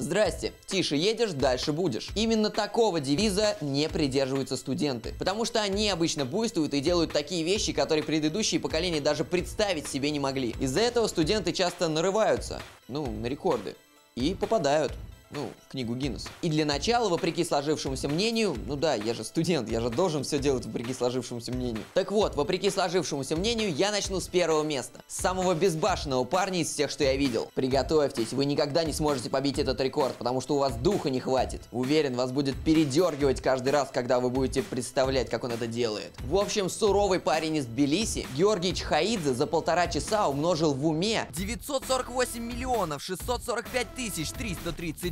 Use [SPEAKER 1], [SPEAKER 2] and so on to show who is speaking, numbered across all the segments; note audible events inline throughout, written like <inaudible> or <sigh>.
[SPEAKER 1] Здрасте, тише едешь, дальше будешь. Именно такого девиза не придерживаются студенты. Потому что они обычно буйствуют и делают такие вещи, которые предыдущие поколения даже представить себе не могли. Из-за этого студенты часто нарываются, ну, на рекорды. И попадают ну, книгу Гиннесса. И для начала, вопреки сложившемуся мнению, ну да, я же студент, я же должен все делать вопреки сложившемуся мнению. Так вот, вопреки сложившемуся мнению, я начну с первого места. С самого безбашенного парня из всех, что я видел. Приготовьтесь, вы никогда не сможете побить этот рекорд, потому что у вас духа не хватит. Уверен, вас будет передергивать каждый раз, когда вы будете представлять, как он это делает. В общем, суровый парень из Тбилиси, Георгий Чхаидзе, за полтора часа умножил в уме
[SPEAKER 2] 948 миллионов 645 тысяч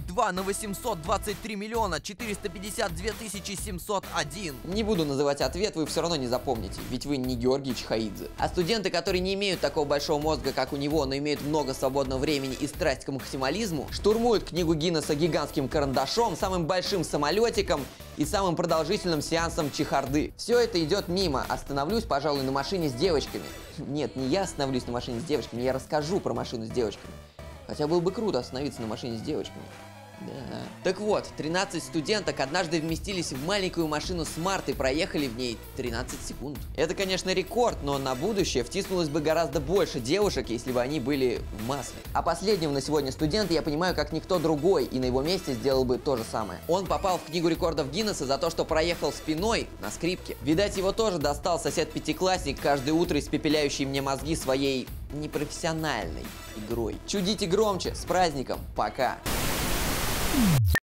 [SPEAKER 2] 332 на 823 миллиона 452 тысячи 701.
[SPEAKER 1] Не буду называть ответ, вы все равно не запомните, ведь вы не Георгий Чхаидзе. А студенты, которые не имеют такого большого мозга, как у него, но имеют много свободного времени и страсть к максимализму, штурмуют книгу Гиннесса гигантским карандашом, самым большим самолетиком и самым продолжительным сеансом чехарды. Все это идет мимо. Остановлюсь, пожалуй, на машине с девочками. <laughs> Нет, не я остановлюсь на машине с девочками, я расскажу про машину с девочками. Хотя было бы круто остановиться на машине с девочками. Да. Так вот, 13 студенток однажды вместились в маленькую машину Smart и проехали в ней 13 секунд. Это, конечно, рекорд, но на будущее втиснулось бы гораздо больше девушек, если бы они были в масле. А последним на сегодня студент я понимаю как никто другой, и на его месте сделал бы то же самое. Он попал в книгу рекордов Гиннесса за то, что проехал спиной на скрипке. Видать, его тоже достал сосед-пятиклассник, каждое утро испепеляющий мне мозги своей непрофессиональной игрой. Чудите громче, с праздником, пока!
[SPEAKER 3] Mm.